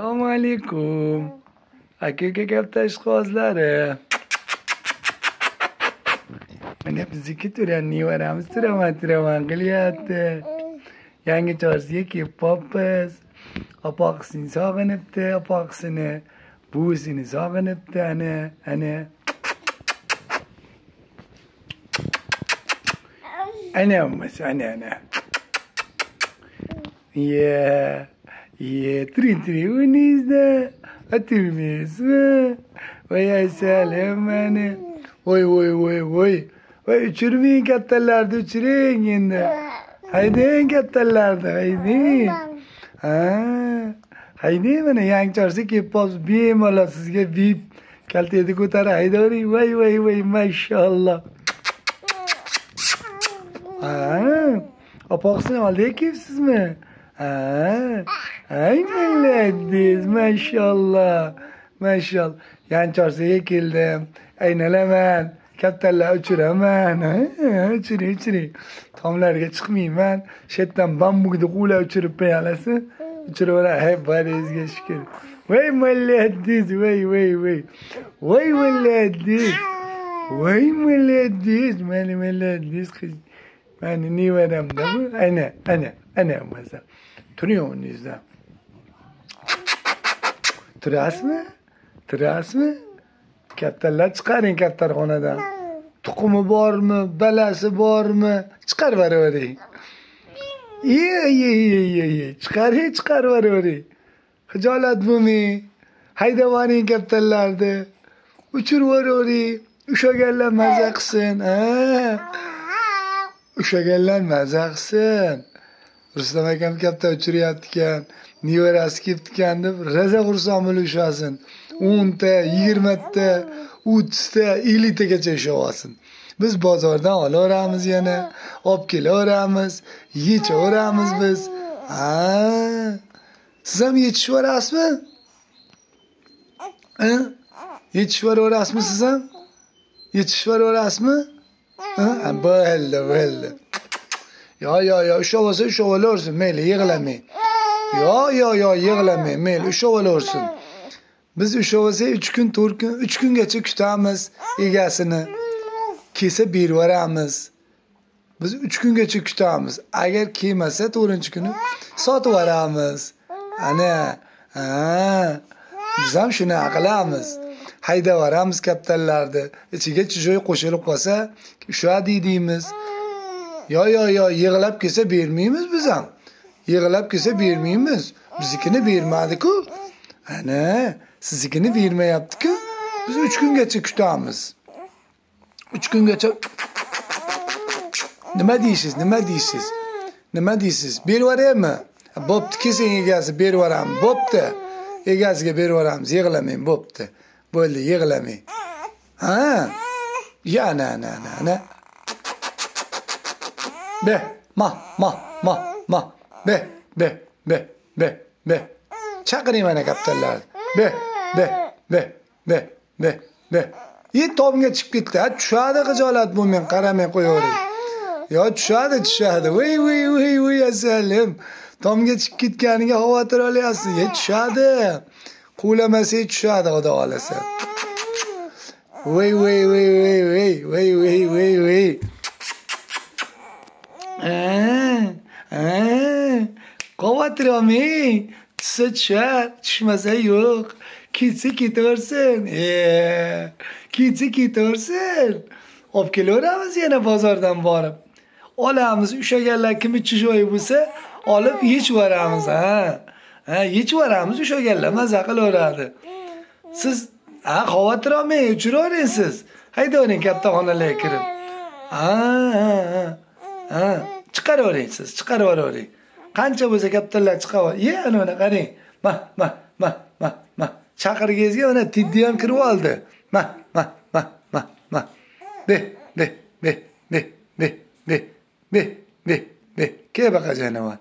assalomu alaykum aka uka katta ishqibozlari mana bizniki turan nevaramiz turaman turaman qilyapti yangi chorsiga kelib qolibmiz opoqisini sog'inibdi opoqisini buvisini sog'inibdi ana ana ana ana ana Yeah. Yeah, trin trin o'ynaysizda o'tirmaysizmi voy asalim mani voy voy voy voy voy uchirmang kattalarni uchiring endi haydang kattalarni haydang ha haydang mana yangi chorsa kelib qolibsiz bemalol sizga vip kaltangizni ko'tarib haydavering voy voy voy mashalloh ha opoqisini oldiga kelibsizmi ay milladingiz mashalloh mashalloh yanchorsiga keldim aynalaman kattalar uchiraman uchiring uchiring tomlarga chiqmayman. Shu yerdan bambukni quvlab uchirib qo'yalasi uchiraveray hay boringizga shukur voy milladingiz voy voy voy. Voy milladingiz voy milladingiz mani milladingiz qiz Yani niverem de bu. Ene, ene, ene mesela. Turuyor onun yüzden. turasizmi turasizmi kattalar chiqaring iyi, tuxumi bormi balasi bormi öyle. Hıcalat bu mi? Hayda var in haydab Uçur var öyle. Uşa ushlaganlar maza qilsin ushlaganlar maza rustam akam katta uchiryapti ekan nevarasi kelibdi ekan deb raza xursand ushlasin o'nta yigirmata o'ttizta elliktagacha ushlab olsin biz bozordan olaveramiz yana olib kelaveramiz yechaveramiz biz. Ha? Siz ham yetishib yuborasizmi yetishib yuboraverasizmi siz ham? Yetishib yuboraverasizmi bo'ldi bo'ldi. Yo yo yo ushlab olsa ushlab olaversin mayli yig'lamang yo yo yo yig'lamang mayli ushlab olaversin biz ushlab olsak uch kun to'rt kun uch kungacha kutamiz egasini kelsa berib yuboramiz biz uch kungacha kutamiz agar kelmasa to'rtinchi kuni sotib yuboramiz ana ha biz ham shunaqa qilamiz haydab yuboramiz kaptarlarni ichiga chujoy qo'shilib qolsa ushadi deymiz Ya ya ya yığılıp kese vermeyimiz bizden. Yığılıp kese vermeyimiz. Bizikini vermedik o. Ana sizikini verme yaptık ki. Biz üç gün geçe kütahımız. Üç gün geçe Nima deysiz, nima deysiz? Nima deysiz? Berib yuboraymi? Bo'pti, kelsang egasi berib yuboramiz. Bo'pti. Egasiga berib yuboramiz. Yig'lamang, bo'pti. Bo'ldi, yig'lamang. Ha? Ya na na na na. Be ma ma ma ma. Be be be be be. Chaqiring mana kaptarlarni be be be be be be. И tomga chiqib ketdi. Ha tushadi xijolat bo'lmang qaramay qo'yavering. Yo tushadi tushadi. Voy voy voy voy asalim tomga chiqib ketganiga xavotir olyapsiz. E tushadi. Quvlamasak tushadi xudo xohlasa. Voy voy voy voy voy voy voy voy voy xavotir olmang tushsa tushar tushmasa yo'q ketsa ketaversin ketsa ketaversin olib kelaveramiz yana bozordan borib olamiz ushlaganlar kimni chujoyi bo'lsa olib yechib yuboramiz ha ha yechib yuboramiz ushlaganlar maza qilaveradi siz ha xavotir olmang uchiravering siz haydavering katta xonalarga kirib ha ha ha chiqaravering siz chiqarib yuboravering qancha bo'lsa kattalar chiqaver ye ana mana qarang ma ma ma ma ma chaqirgizga mana tiddi ham kirib oldi ma ma ma ma ma de de de de de de de de be kel baqajanavar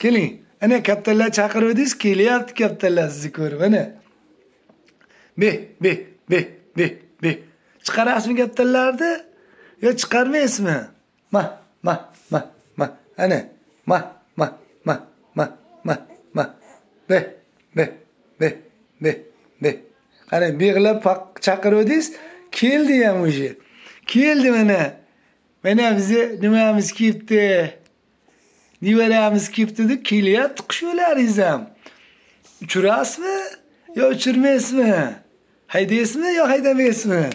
keling ana kattalar chaqiruvdingiz kelyapti kattalar sizni ko'rib ana be be be be be chiqarasizmi kattalarni yo chiqarmaysizmi ma ma ma ma ana ma ma ma ma ma ma. Be be be be be ana beg'lab chaqiruvdingiz keldi ham уже keldi mana. Mana bizni nimamiz kelibdi nevaramiz kelibdida deb kelyapti qusholaringiz ham. Uchirasizmi yo uchirmaysizmi? Haydaysizmi yo haydamaysizmi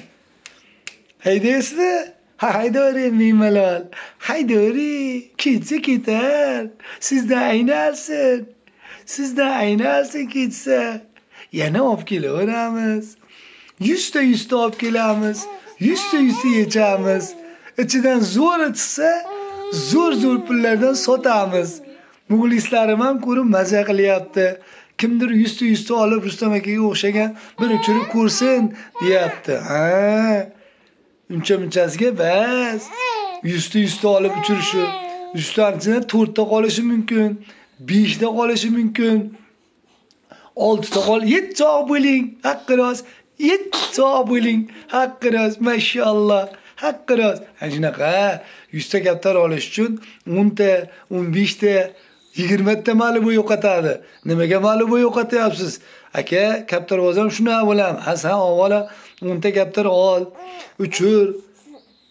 haydaysizmi haydori haydavering haydori ketsa ketar. Sizdan aynalsin. Sizdan aynalsin ketsa. Yana olib kelaveramiz. Yuzta yuzta olib kelamiz. Yuzta yuzta yechamiz. Ichidan zo'ri chiqsa zo'r zo'r pullardan sotamiz. Muxlislarim ham ko'rib maza qilyapti. Kimdir yuzta yuzta olib rustam akaga o'xshagan bir uchirib ko'rsin deyapti. Ha. Uncha munchasiga bas yuzta yuzta olib uchirishi. Yuztani ichidan to'rtta qolishi mumkin beshta qolishi mumkin. Oltita qol yetti bo'ling haqqi rost. Yetti bo'ling haqqi rost mashalloh haqqi rost. Ana shunaqa. Yuzta kaptar olish uchun o'nta o'n beshta yigirmata malibu yo'qotadi. Nimaga malibu yo'qotyapsiz? Aka kaptarvoz ham shunaqa bo'ladimi? Ha san avvalo o'nta kaptar ol uchir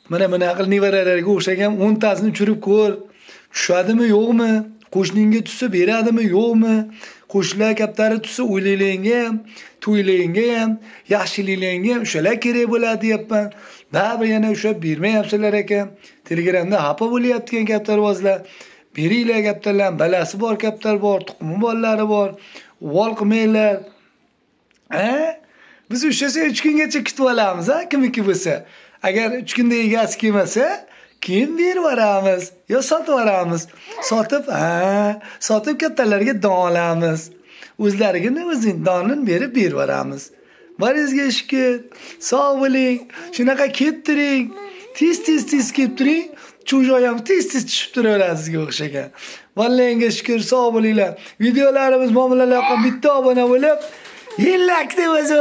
mana bunaqa nevaralarga o'xshagan o'ntasini uchirib ko'r. Tushadimi yo'qmi? Qo'shningga tushsa beradimi yo'qmi? Qo'shnilar kaptari tushsa o'ylaringga ham to'ylaringga ham yaxshiliklaringga ham o'shalar kerak bo'ladi deyapman. Baribir yana o'sha bermayapsizlar ekan. Telegramda xafa bo'lyapti ekan kaptarvozlar beringlar kaptarlarni balasi bor kaptar bor tuxumi bolalari bor. Uvol qilmanglar. A biz ushlasa uch kungacha kutib olamiz a kimniki bo'lsa. Agar uch kunda egasi kelmasa keyin berib yuboramiz yo sotib yuboramiz. Sotib ha sotib kattalarga don olamiz. O'zlariga o'zing donini berib berib yuboramiz. Boringizga shukur sog' bo'ling shunaqa kelib turing. Tez tez tez kelib turing chujoy ham tez tez tushib turaveradi sizga o'xshagan. Valangga shukur sog' bo'linglar. Videolarimiz muomalalar yoqqan bitta obuna bo'lib He likes the was